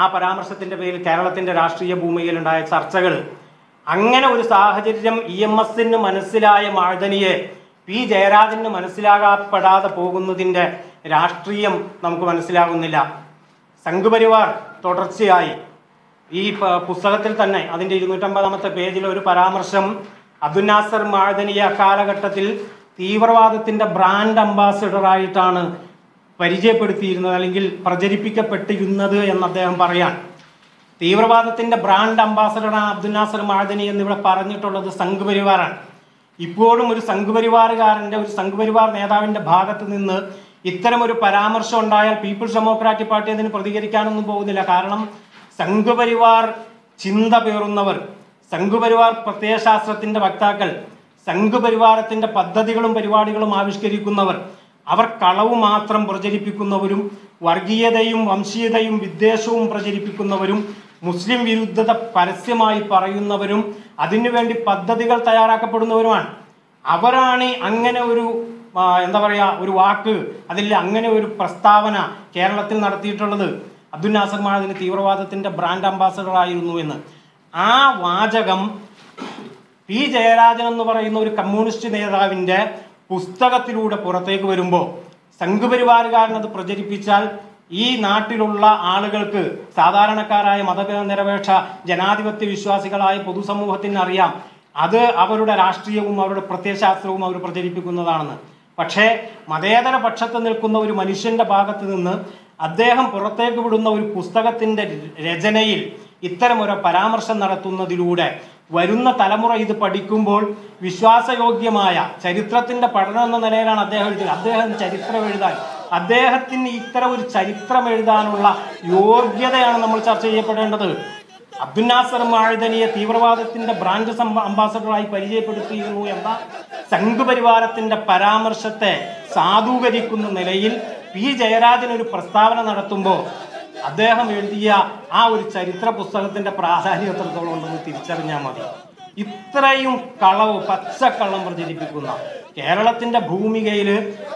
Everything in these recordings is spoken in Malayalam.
ആ പരാമർശത്തിന്റെ പേരിൽ കേരളത്തിന്റെ രാഷ്ട്രീയ ഭൂമിയിലുണ്ടായ ചർച്ചകൾ. അങ്ങനെ ഒരു സാഹചര്യം ഇ എം എസിന് മനസ്സിലായ മാഴ്തനിയെ പി ജയരാജന് മനസ്സിലാകപ്പെടാതെ പോകുന്നതിന്റെ രാഷ്ട്രീയം നമുക്ക് മനസ്സിലാകുന്നില്ല. സംഘപരിവാർ തുടർച്ചയായി ഈ പുസ്തകത്തിൽ തന്നെ അതിന്റെ ഇരുന്നൂറ്റമ്പതാമത്തെ പേജിൽ ഒരു പരാമർശം അബ്ദുനാസർ നാസർ മാഴദനിയെ അക്കാലഘട്ടത്തിൽ തീവ്രവാദത്തിന്റെ ബ്രാൻഡ് അംബാസിഡറായിട്ടാണ് പരിചയപ്പെടുത്തിയിരുന്നത് അല്ലെങ്കിൽ പ്രചരിപ്പിക്കപ്പെട്ടിരുന്നത് എന്ന് അദ്ദേഹം പറയാൻ. തീവ്രവാദത്തിന്റെ ബ്രാൻഡ് അംബാസഡറാണ് അബ്ദുൽ നാസർ മാദനി എന്നിവിടെ പറഞ്ഞിട്ടുള്ളത് സംഘപരിവാറാണ്. ഇപ്പോഴും ഒരു സംഘപരിവാറുകാരന്റെ ഒരു സംഘപരിവാർ നേതാവിന്റെ ഭാഗത്ത് നിന്ന് ഒരു പരാമർശം ഉണ്ടായാൽ പീപ്പിൾസ് ഡെമോക്രാറ്റിക് പാർട്ടി അതിന് പ്രതികരിക്കാനൊന്നും പോകുന്നില്ല. കാരണം സംഘപരിവാർ ചിന്ത പേറുന്നവർ സംഘപരിവാർ പ്രത്യയശാസ്ത്രത്തിന്റെ വക്താക്കൾ സംഘപരിവാരത്തിന്റെ പദ്ധതികളും പരിപാടികളും ആവിഷ്കരിക്കുന്നവർ അവർ കളവ് മാത്രം പ്രചരിപ്പിക്കുന്നവരും വർഗീയതയും വംശീയതയും വിദ്വേഷവും പ്രചരിപ്പിക്കുന്നവരും മുസ്ലിം വിരുദ്ധത പരസ്യമായി പറയുന്നവരും അതിനുവേണ്ടി പദ്ധതികൾ തയ്യാറാക്കപ്പെടുന്നവരുമാണ്. അവരാണ് അങ്ങനെ ഒരു എന്താ പറയുക ഒരു വാക്ക് അതിൽ അങ്ങനെ ഒരു പ്രസ്താവന കേരളത്തിൽ നടത്തിയിട്ടുള്ളത്. അബ്ദുൽ നാസർ അതിന് തീവ്രവാദത്തിന്റെ ബ്രാൻഡ് അംബാസഡർ ആയിരുന്നു എന്ന്. ആ വാചകം പി ജയരാജൻ എന്ന് പറയുന്ന ഒരു കമ്മ്യൂണിസ്റ്റ് നേതാവിന്റെ പുസ്തകത്തിലൂടെ പുറത്തേക്ക് വരുമ്പോൾ സംഘപരിവാരുകാരൻ അത് പ്രചരിപ്പിച്ചാൽ ഈ നാട്ടിലുള്ള ആളുകൾക്ക് സാധാരണക്കാരായ മതനിരപേക്ഷ ജനാധിപത്യ വിശ്വാസികളായ പൊതുസമൂഹത്തിന് അറിയാം. അത് അവരുടെ രാഷ്ട്രീയവും അവരുടെ പ്രത്യയശാസ്ത്രവും അവർ പ്രചരിപ്പിക്കുന്നതാണെന്ന്. പക്ഷേ മതേതര പക്ഷത്ത് നിൽക്കുന്ന ഒരു മനുഷ്യന്റെ ഭാഗത്ത് നിന്ന് അദ്ദേഹം പുറത്തേക്ക് വിടുന്ന ഒരു പുസ്തകത്തിന്റെ രചനയിൽ ഇത്തരമൊരു പരാമർശം നടത്തുന്നതിലൂടെ വരുന്ന തലമുറ ഇത് പഠിക്കുമ്പോൾ വിശ്വാസയോഗ്യമായ ചരിത്രത്തിന്റെ പഠനം എന്ന നിലയിലാണ് അദ്ദേഹം എഴുതിയത്. അദ്ദേഹം ചരിത്രം എഴുതാൻ അദ്ദേഹത്തിന് ഇത്തരം ഒരു ചരിത്രം എഴുതാനുള്ള യോഗ്യതയാണ് നമ്മൾ ചർച്ച ചെയ്യപ്പെടേണ്ടത്. അബ്ദുൽ നാസർ തീവ്രവാദത്തിന്റെ ബ്രാഞ്ച് അംബാസഡറായി പരിചയപ്പെടുത്തിയിരുന്നു എന്ന സംഘപരിവാരത്തിന്റെ പരാമർശത്തെ സാധൂകരിക്കുന്ന നിലയിൽ പി ജയരാജൻ ഒരു പ്രസ്താവന നടത്തുമ്പോൾ അദ്ദേഹം എഴുതിയ ആ ഒരു ചരിത്ര പുസ്തകത്തിന്റെ പ്രാധാന്യം എത്രത്തോളം ഉണ്ടെന്ന് തിരിച്ചറിഞ്ഞാൽ മതി. ഇത്രയും കളവ് പച്ചക്കള്ളം പ്രചരിപ്പിക്കുന്ന കേരളത്തിന്റെ ഭൂമികയിൽ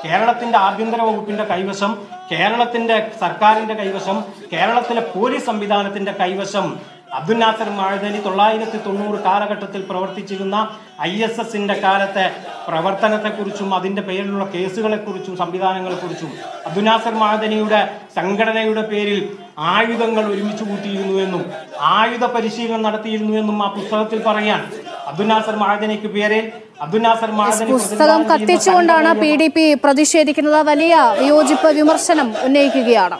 കേരളത്തിന്റെ ആഭ്യന്തര വകുപ്പിന്റെ കൈവശം കേരളത്തിന്റെ സർക്കാരിന്റെ കൈവശം കേരളത്തിലെ പോലീസ് സംവിധാനത്തിന്റെ കൈവശം അബ്ദുൽ നാസർ മാഴുതലി തൊള്ളായിരത്തി തൊണ്ണൂറ് കാലഘട്ടത്തിൽ പ്രവർത്തിച്ചിരുന്ന ഐ എസ് എസിന്റെ കാലത്തെ പ്രവർത്തനത്തെക്കുറിച്ചും അതിന്റെ പേരിലുള്ള കേസുകളെക്കുറിച്ചും സംവിധാനങ്ങളെക്കുറിച്ചും അബ്ദുൽ നാസർ മാഴുതനിയുടെ സംഘടനയുടെ പേരിൽ ആയുധങ്ങൾ ഒരുമിച്ച് കൂട്ടിയിരുന്നുവെന്നും ആയുധ പരിശീലനം നടത്തിയിരുന്നുവെന്നും ആ പുസ്തകത്തിൽ പറയാൻ അബ്ദുൽ നാസർ മാഴുതനിക്ക് പേരിൽ പുസ്തകം കത്തിച്ചുകൊണ്ടാണ് പി ഡി പി പ്രതിഷേധിക്കുന്നത് വലിയ വിയോജിപ്പ് വിമർശനം ഉന്നയിക്കുകയാണ്.